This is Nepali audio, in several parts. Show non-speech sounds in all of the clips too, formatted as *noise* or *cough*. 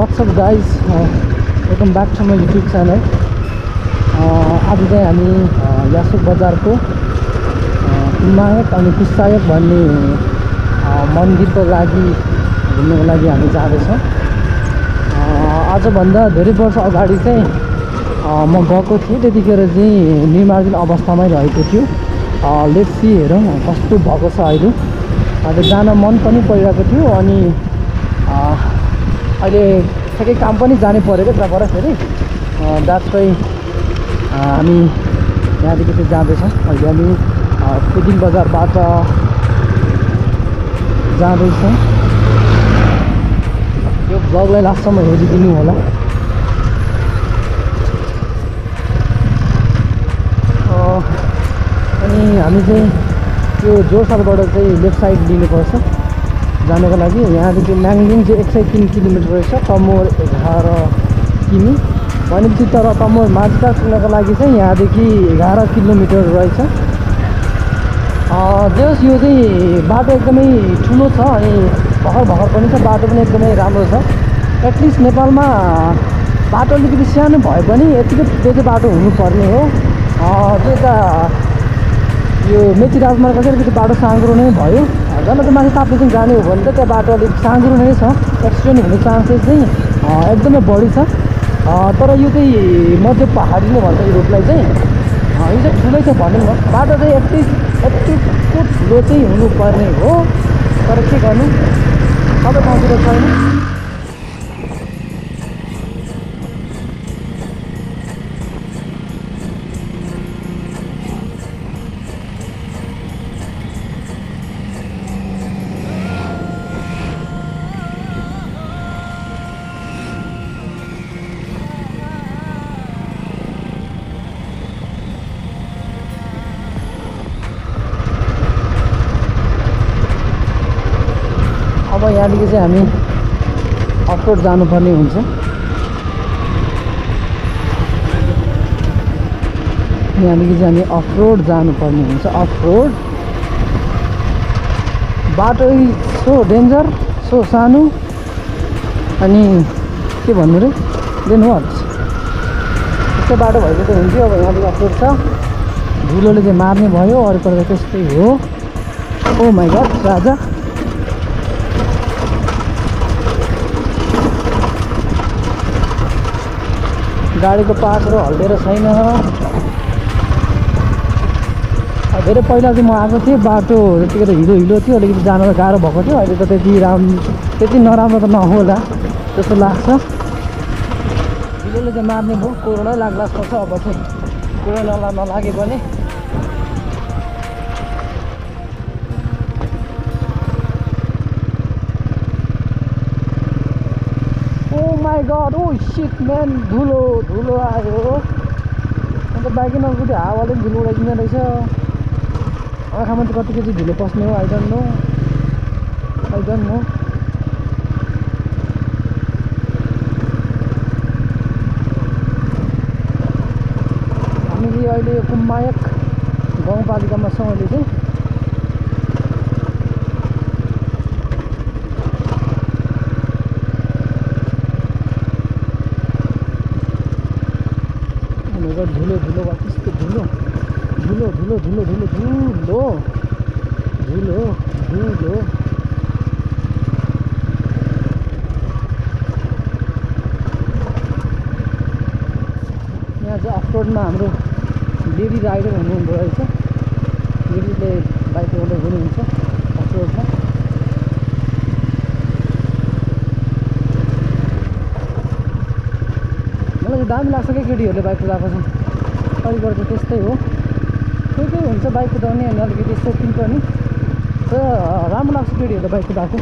WhatsApp guys welcome back to my YouTube channel आज चाहिँ हामी यासुक बजारको कुमायक अनि कुसायक भन्ने अ, मन्दिरको लागि घुम्नको लागि हामी जाँदैछौँ। आजभन्दा धेरै वर्ष अगाडि चाहिँ म गएको थिएँ। त्यतिखेर चाहिँ निर्माणाधीन अवस्थामै रहेको थियो। लेट्स सी हेरौँ कस्तो भएको छ अहिले। अन्त जान मन पनि परिरहेको थियो अनि अहिले ठ्याक्कै काम पनि जानै परेको त्यहाँबाट फेरि। वाइ हामी यहाँदेखि चाहिँ जाँदैछौँ। अहिले हामी फुदिङ बजारबाट जाँदैछौँ। यो ब्लगलाई लास्टसम्म हेरिदिनु होला। अनि हामी चाहिँ यो जोरसालबाट चाहिँ लेफ्ट साइड लिनुपर्छ। जानको लागि यहाँदेखि म्याङलिङ चाहिँ एक सय तिन किलोमिटर रहेछ तमोर एघार किमी। भनेपछि तर तमोर माझका पुग्नको लागि चाहिँ यहाँदेखि एघार किलोमिटर रहेछ। जस यो चाहिँ बाटो एकदमै ठुलो छ अनि भर्खर भर्खर पनि छ बाटो पनि एकदमै राम्रो छ। एटलिस्ट नेपालमा बाटो अलिकति सानो भए पनि यतिकै त्यो चाहिँ बाटो हुनुपर्ने हो। त्यो त यो मेची राजमार्ग चाहिँ अलिकति बाटो साँग्रो नै भयो। जब चाहिँ माथि ताप्लेजुङ जाने हो भने त त्यहाँ बाटो अलिक साँग्रो नै छ एक्सिडेन्ट हुने चान्सेस चाहिँ एकदमै बढी छ तर यो चाहिँ मध्य पहाडी नै भन्छ यो रुटलाई चाहिँ यो चाहिँ ठुलै छ भनौँ न बाटो चाहिँ यति यतिको ठुलो चाहिँ हुनुपर्ने हो तर के गर्नु सबै ठाउँतिर छैन यहाँदेखि चाहिँ हामी अफरोड जानुपर्ने हुन्छ। यहाँदेखि चाहिँ हामी अफरोड जानुपर्ने हुन्छ। अफरोड बाटो सो डेन्जर सो सानो। अनि के भन्नु रे? देन वाट त्यस्तै बाटो भएको त हुन्थ्यो अब यहाँदेखि अफरोड छ। धुलोले चाहिँ मार्ने भयो अरू त त्यस्तै हो। ओ माई गड राजा। गाडीको पासहरू हल्लिएर छैन। धेरै पहिला चाहिँ म आएको थिएँ बाटो त्यतिखेर हिलो हिलो थियो अलिकति जान त गाह्रो भएको थियो। अहिले त त्यति राम्रो त्यति नराम्रो त नहोला जस्तो लाग्छ। हिलोले चाहिँ मार्ने भयो कोरोना लाग्ला जस्तो छ अब चाहिँ कोरोना नलागे पनि। गड ओ सिट म्यान धुलो धुलो आयो। अन्त बाइकै नकुदी हावाले धुलो उडाइदिँदो रहेछ। आँखामा चाहिँ कति केजी धुलो पस्ने हो I don't know I don't know हामीले अहिले यो गाउँपालिकामा छौँ अहिले चाहिँ। धुलो धुलो भयो त्यस्तो धुलो धुलो धुलो धुलो धुलो धुलो धुलो धुलो यहाँ चाहिँ अफरोडमा हाम्रो लेडी राइडर हुनुहुँदो रहेछ लेडीले बाइक ल्याउँदै हुनुहुन्छ अफरोडमा मलाई चाहिँ दामी लाग्छ क्या केटीहरूले बाइक कुदाएको चाहिँ चाहिँ त्यस्तै हो। कोही कोही हुन्छ बाइक कुदाउने अनि अलिकति सोकिङ पनि तर राम्रो लाग्छ केटीहरूले बाइक कुदाएको।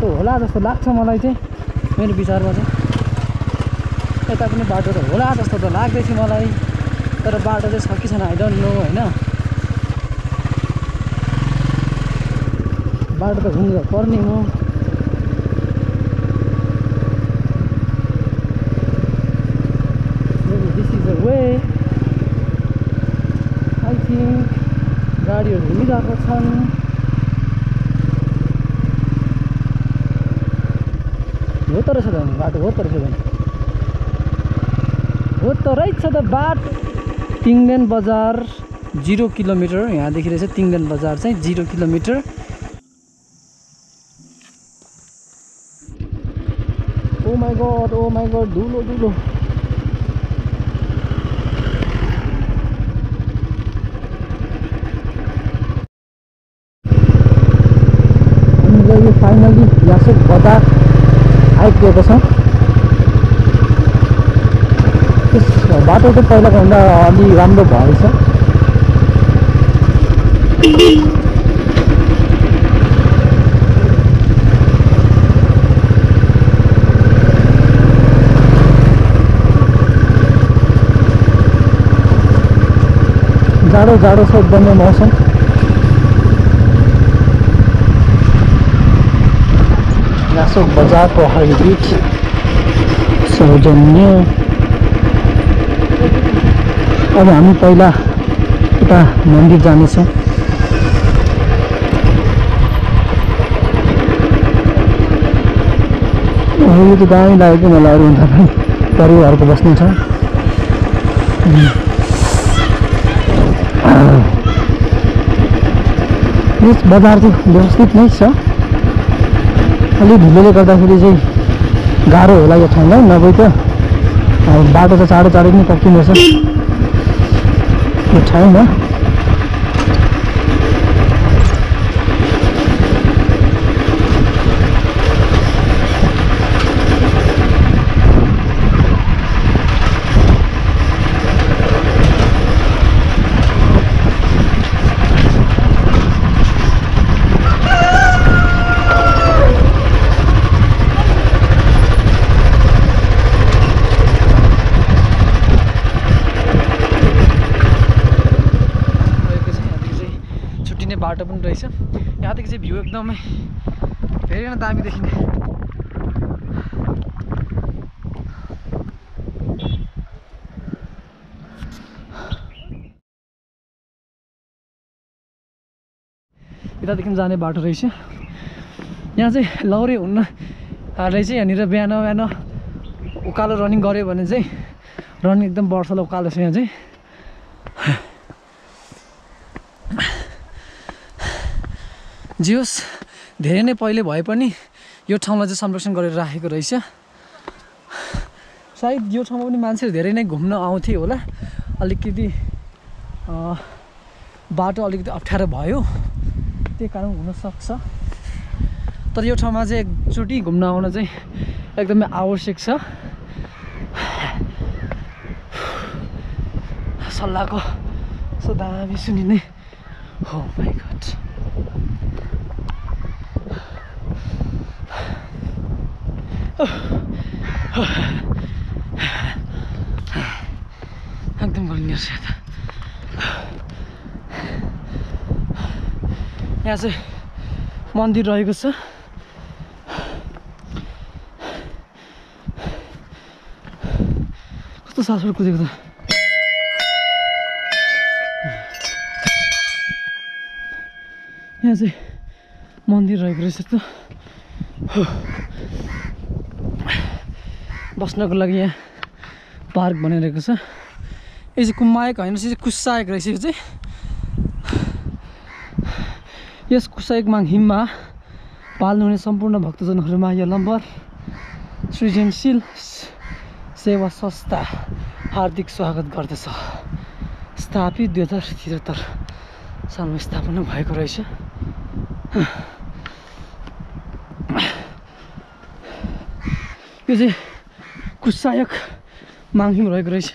बाटो होला जस्तो लाग्छ मलाई चाहिँ। मेरो विचारमा चाहिँ। यता पनि बाटो त होला जस्तो त लाग्दै थियो मलाई। तर बाटो चाहिँ छ कि छैन आई डोन्ट नो होइन। बाटो त घुम्नु पर्ने हो। This is a way I think गाडीहरू घुमिरहेको छन्। हो त रहेछ त भने बाटो हो त रहेछ भने हो त रहेछ त बाटो तिङदेन बजार जिरो किलोमिटर यहाँदेखि रहेछ तिङदेन बजार चाहिँ zero kilometre oh my god oh my god धुलो धुलो हामीले यो फाइनली यासुक बजार आइपुगेको छौँ त्यस बाटो चाहिँ पहिलाको भन्दा अलि राम्रो भएछ। जाडो जाडो छ एकदमै मौसम। यासोक बजारको हाइब्रिड सौजन्य अब हामी पहिला उता मन्दिर जानेछौँ यो त दामी लाग्यो कि मलाई अरूभन्दा पनि परिवारको बस्ने छ बजार चाहिँ व्यवस्थित नै छ अलिक ढिलोले गर्दाखेरि चाहिँ गाह्रो होला यो ठाउँलाई नभए त बाटो त चाँडो चाँडो नै पक्किँदैछ यो ठाउँमा रहेको छ यहाँदेखि चाहिँ छुट्टिने बाटो पनि रहेछ यहाँदेखि चाहिँ भ्यू एकदमै धेरै नै दामी देखिने। यतादेखि जाने बाटो रहेछ यहाँ चाहिँ लौरे हुन्न रहेछ यहाँनिर बिहान बिहान उकालो रनिङ गऱ्यो भने चाहिँ रनिङ एकदम बढ्छ उकालो छ यहाँ चाहिँ जे धेरै नै पहिले भए पनि यो ठाउँलाई चाहिँ संरक्षण गरेर राखेको रहेछ। सायद यो ठाउँमा पनि मान्छेहरू धेरै नै घुम्न आउँथे होला। अलिकति बाटो अलिकति अप्ठ्यारो भयो। त्यही कारण हुनसक्छ। तर यो ठाउँमा चाहिँ एकचोटि घुम्न आउन चाहिँ एकदमै आवश्यक छ। सल्लाहको सो दामी सुनिने हो माई गड एकदम गलिने रहेछ यहाँ चाहिँ मन्दिर रहेको छ कस्तो सासबाट कुदेको त यहाँ चाहिँ मन्दिर रहेको रहेछ त। बस्नको लागि यहाँ पार्क बनाइरहेको छ। यो चाहिँ कुम्मायक होइन यो चाहिँ कुसायक रहेछ यो चाहिँ। यस कुसायकमाङ हिममा पाल्नुहुने सम्पूर्ण भक्तजनहरूमा यलम्बर सृजनशील सेवा संस्था हार्दिक स्वागत गर्दछ। स्थापित दुई हजार त्रिहत्तर सालमा स्थापना भएको रहेछ। यो चाहिँ कुसायक माङहिम रहेको रहेछ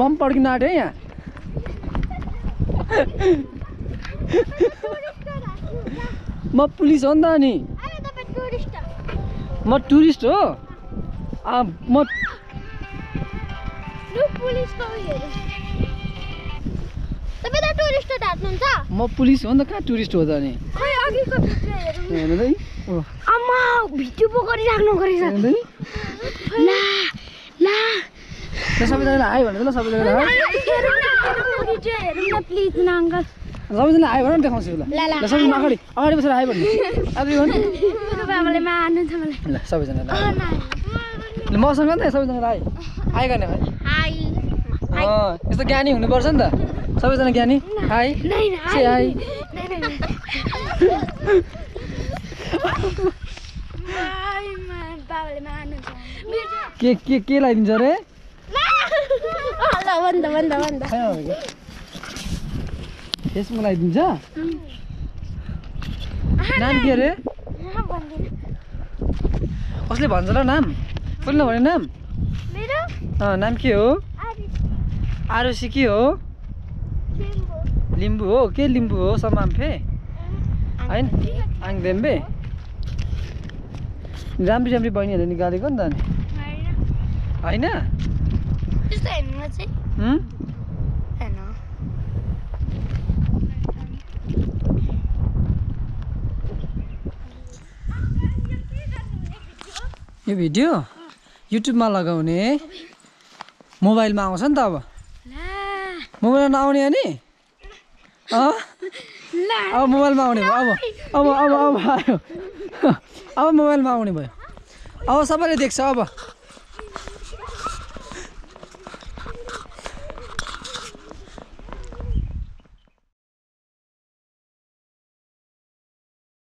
बम पड्किन आँट्यो है यहाँ म पुलिस हो नि त अनि म टुरिस्ट हो म म पुलिस हो नि त कहाँ टुरिस्ट हो त अनि भिडियो पो गरिराख्नु त सबैजनाले आयो भने ल सबैजनाले आयो। हेरौँ न हेरौँ न भिडियो हेरौँ न प्लिज न अङ्कल सबैजना आयो भने देखाउँछु ल। सबैजना अगाडि अगाडि बसेर आयो भने। सबैजना मसँग नि त सबैजना आयो। आयो गर्ने यस्तो ज्ञानी हुनुपर्छ नि त। सबैजना ज्ञानी। हाई। से *laughs* के के के लगाइदिन्छ अरे? लगाइदिन्छ नाम के अरे कसले भन्छ र नाम कसले नभने नाम नाम के हो आरुषि के हो लिम्बू हो के लिम्बू हो समाम्फे होइन आङदेम्बे राम्री राम्री बहिनीहरूले निकालेको नि त अनि होइन चाहिँ हुँ? हेर्न यो भिडियो युट्युबमा लगाउने। मोबाइलमा आउँछ नि त अब। मोबाइलमा नआउने अनि? अब मोबाइलमा आउने भयो। अब अब अब अब आयो। अब मोबाइलमा आउने भयो। अब सबैले देख्छ अब।